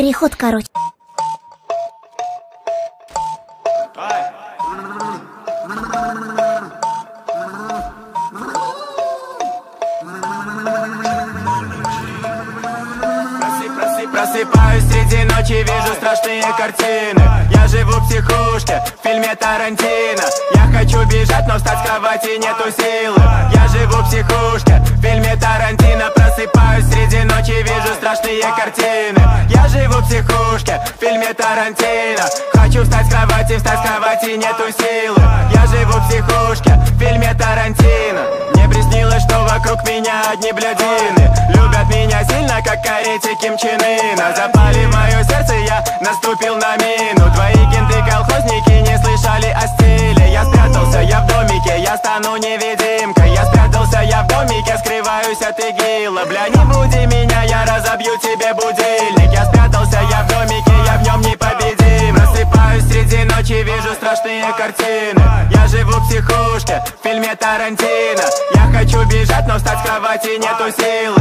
переход, короче. Просыпаюсь среди ночи, вижу страшные картины. Я живу в психушке, в фильме Тарантино. Я хочу бежать, но встать с кровати нету силы страшные картины. Я живу в психушке, в фильме Тарантино. Хочу встать с кровати, встать с кровати нету силы. Я живу в психушке, в фильме Тарантино. Мне приснилось, что вокруг меня одни блядины. Любят меня сильно, как корейцы Ким Чен Ына Запали мое сердце, я наступил на мину. Твои кенты колхозники не слышали о стиле. Я спрятался, я в домике, я стану невидимкой. Я спрятался, я в домике, скрываюсь от игила Бля, не буди меня, я разобью картины. Я живу в психушке, в фильме Тарантино. Я хочу бежать, но встать с кровати нету силы